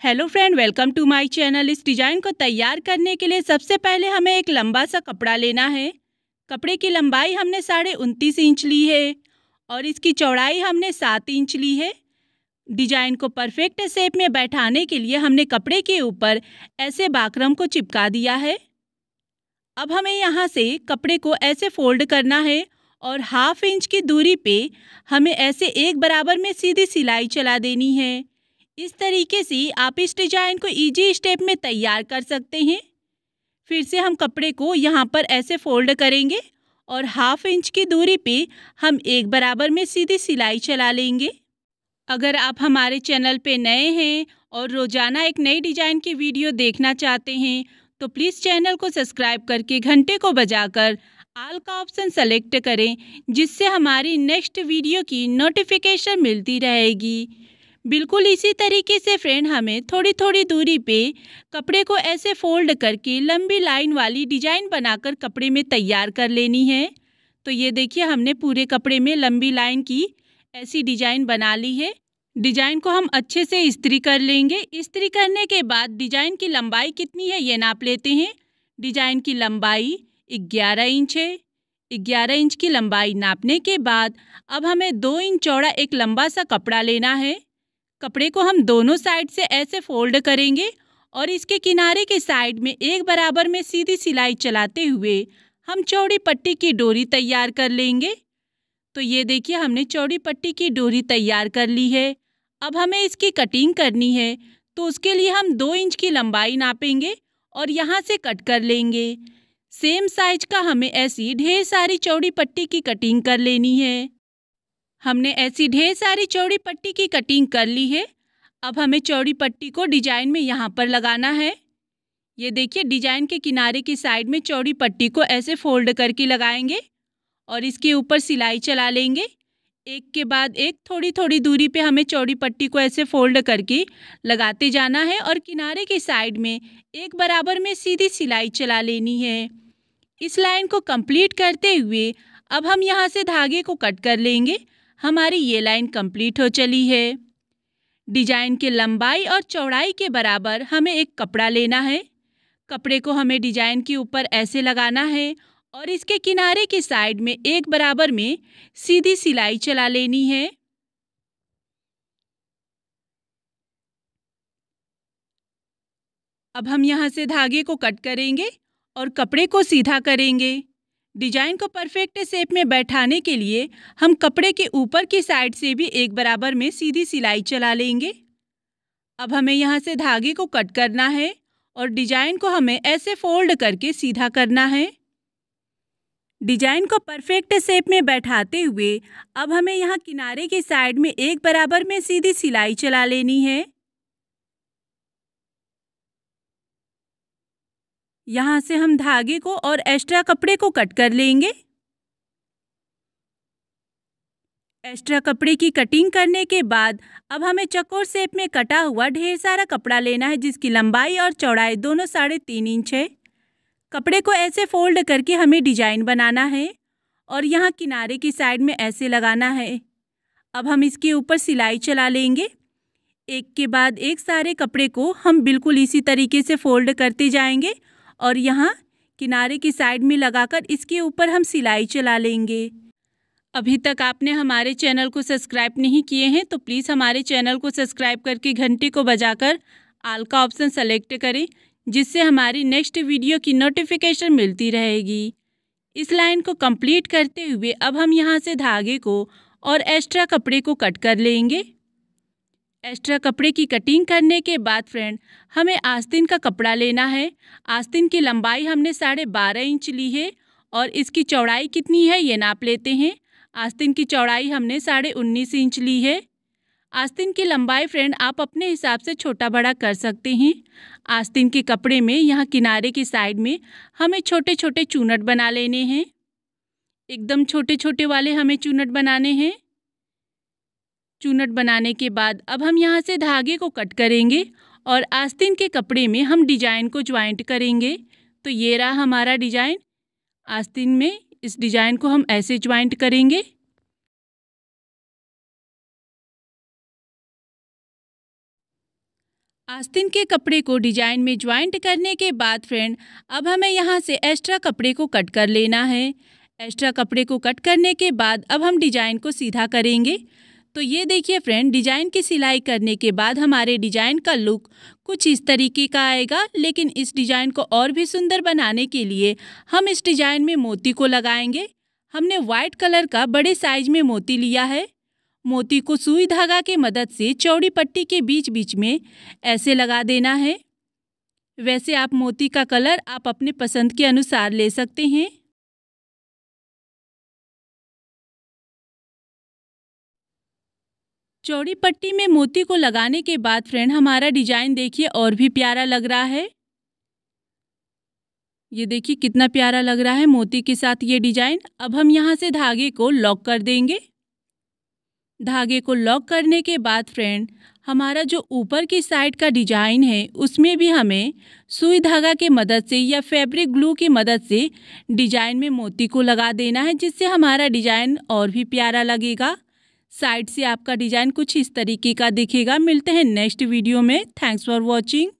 Hello friend welcome to my channel इस design को तैयार करने के लिए सबसे पहले हमें एक लंबा सा कपड़ा लेना है। कपड़े की लंबाई हमने साढ़े उनतीस इंच ली है और इसकी चौड़ाई हमने सात इंच ली है। डिज़ाइन को परफेक्ट शेप में बैठाने के लिए हमने कपड़े के ऊपर ऐसे बाकरम को चिपका दिया है। अब हमें यहाँ से कपड़े को ऐसे फोल्ड करना है और हाफ़ इंच की दूरी पे हमें ऐसे एक बराबर में सीधी सिलाई चला देनी है। इस तरीके से आप इस डिज़ाइन को इजी स्टेप में तैयार कर सकते हैं। फिर से हम कपड़े को यहाँ पर ऐसे फोल्ड करेंगे और हाफ़ इंच की दूरी पे हम एक बराबर में सीधी सिलाई चला लेंगे। अगर आप हमारे चैनल पे नए हैं और रोज़ाना एक नई डिज़ाइन की वीडियो देखना चाहते हैं तो प्लीज़ चैनल को सब्सक्राइब करके घंटे को बजाकर आल का ऑप्शन सेलेक्ट करें, जिससे हमारी नेक्स्ट वीडियो की नोटिफिकेशन मिलती रहेगी। बिल्कुल इसी तरीके से फ्रेंड हमें थोड़ी थोड़ी दूरी पे कपड़े को ऐसे फोल्ड करके लंबी लाइन वाली डिज़ाइन बनाकर कपड़े में तैयार कर लेनी है। तो ये देखिए, हमने पूरे कपड़े में लंबी लाइन की ऐसी डिज़ाइन बना ली है। डिज़ाइन को हम अच्छे से इस्त्री कर लेंगे। इस्त्री करने के बाद डिज़ाइन की लंबाई कितनी है ये नाप लेते हैं। डिज़ाइन की लंबाई ग्यारह इंच है। ग्यारह इंच की लंबाई नापने के बाद अब हमें दो इंच चौड़ा एक लंबा सा कपड़ा लेना है। कपड़े को हम दोनों साइड से ऐसे फोल्ड करेंगे और इसके किनारे के साइड में एक बराबर में सीधी सिलाई चलाते हुए हम चौड़ी पट्टी की डोरी तैयार कर लेंगे। तो ये देखिए, हमने चौड़ी पट्टी की डोरी तैयार कर ली है। अब हमें इसकी कटिंग करनी है तो उसके लिए हम दो इंच की लंबाई नापेंगे और यहाँ से कट कर लेंगे। सेम साइज़ का हमें ऐसी ढेर सारी चौड़ी पट्टी की कटिंग कर लेनी है। हमने ऐसी ढेर सारी चौड़ी पट्टी की कटिंग कर ली है। अब हमें चौड़ी पट्टी को डिज़ाइन में यहाँ पर लगाना है। ये देखिए, डिज़ाइन के किनारे की साइड में चौड़ी पट्टी को ऐसे फोल्ड करके लगाएँगे और इसके ऊपर सिलाई चला लेंगे। एक के बाद एक थोड़ी थोड़ी दूरी पे हमें चौड़ी पट्टी को ऐसे फोल्ड करके लगाते जाना है और किनारे की साइड में एक बराबर में सीधी सिलाई चला लेनी है। इस लाइन को कंप्लीट करते हुए अब हम यहाँ से धागे को कट कर लेंगे। हमारी ये लाइन कंप्लीट हो चली है। डिज़ाइन के लंबाई और चौड़ाई के बराबर हमें एक कपड़ा लेना है। कपड़े को हमें डिज़ाइन के ऊपर ऐसे लगाना है और इसके किनारे के साइड में एक बराबर में सीधी सिलाई चला लेनी है। अब हम यहाँ से धागे को कट करेंगे और कपड़े को सीधा करेंगे। डिज़ाइन को परफेक्ट शेप में बैठाने के लिए हम कपड़े के ऊपर की साइड से भी एक बराबर में सीधी सिलाई चला लेंगे। अब हमें यहाँ से धागे को कट करना है और डिज़ाइन को हमें ऐसे फोल्ड करके सीधा करना है। डिज़ाइन को परफेक्ट शेप में बैठाते हुए अब हमें यहाँ किनारे की साइड में एक बराबर में सीधी सिलाई चला लेनी है। यहाँ से हम धागे को और एक्स्ट्रा कपड़े को कट कर लेंगे। एक्स्ट्रा कपड़े की कटिंग करने के बाद अब हमें चकोर शेप में कटा हुआ ढेर सारा कपड़ा लेना है, जिसकी लंबाई और चौड़ाई दोनों साढ़े तीन इंच है। कपड़े को ऐसे फोल्ड करके हमें डिज़ाइन बनाना है और यहाँ किनारे की साइड में ऐसे लगाना है। अब हम इसके ऊपर सिलाई चला लेंगे। एक के बाद एक सारे कपड़े को हम बिल्कुल इसी तरीके से फोल्ड करते जाएँगे और यहाँ किनारे की साइड में लगाकर इसके ऊपर हम सिलाई चला लेंगे। अभी तक आपने हमारे चैनल को सब्सक्राइब नहीं किए हैं तो प्लीज़ हमारे चैनल को सब्सक्राइब करके घंटे को बजाकर आल का ऑप्शन सेलेक्ट करें, जिससे हमारी नेक्स्ट वीडियो की नोटिफिकेशन मिलती रहेगी। इस लाइन को कंप्लीट करते हुए अब हम यहाँ से धागे को और एक्स्ट्रा कपड़े को कट कर लेंगे। एक्स्ट्रा कपड़े की कटिंग करने के बाद फ्रेंड हमें आस्तीन का कपड़ा लेना है। आस्तीन की लंबाई हमने साढ़े बारह इंच ली है और इसकी चौड़ाई कितनी है, ये नाप लेते हैं। आस्तीन की चौड़ाई हमने साढ़े उन्नीस इंच ली है। आस्तीन की लंबाई फ्रेंड आप अपने हिसाब से छोटा बड़ा कर सकते हैं। आस्तीन के कपड़े में, यहाँ किनारे की साइड में, हमें छोटे छोटे चूनट बना लेने हैं। एकदम छोटे छोटे वाले हमें चूनट बनाने हैं। चूनट बनाने के बाद अब हम यहाँ से धागे को कट करेंगे और आस्तीन के कपड़े में हम डिज़ाइन को ज्वाइंट करेंगे। तो ये रहा हमारा डिज़ाइन। आस्तीन में इस डिज़ाइन को हम ऐसे ज्वाइंट करेंगे। आस्तीन के कपड़े को डिज़ाइन में ज्वाइंट करने के बाद फ्रेंड, अब हमें यहाँ से एक्स्ट्रा कपड़े को कट कर लेना है। एक्स्ट्रा कपड़े को कट करने के बाद अब हम डिज़ाइन को सीधा करेंगे। तो ये देखिए फ्रेंड डिज़ाइन की सिलाई करने के बाद हमारे डिज़ाइन का लुक कुछ इस तरीके का आएगा, लेकिन इस डिज़ाइन को और भी सुंदर बनाने के लिए हम इस डिज़ाइन में मोती को लगाएँगे। हमने व्हाइट कलर का बड़े साइज़ में मोती लिया है। मोती को सुई धागा के मदद से चौड़ी पट्टी के बीच बीच में ऐसे लगा देना है। वैसे आप मोती का कलर आप अपने पसंद के अनुसार ले सकते हैं। चौड़ी पट्टी में मोती को लगाने के बाद फ्रेंड, हमारा डिज़ाइन देखिए, और भी प्यारा लग रहा है। ये देखिए, कितना प्यारा लग रहा है मोती के साथ ये डिज़ाइन। अब हम यहाँ से धागे को लॉक कर देंगे। धागे को लॉक करने के बाद फ्रेंड, हमारा जो ऊपर की साइड का डिज़ाइन है, उसमें भी हमें सुई धागा के मदद से या फैब्रिक ग्लू की मदद से डिज़ाइन में मोती को लगा देना है, जिससे हमारा डिज़ाइन और भी प्यारा लगेगा। साइड से आपका डिज़ाइन कुछ इस तरीके का दिखेगा। मिलते हैं नेक्स्ट वीडियो में। Thanks for watching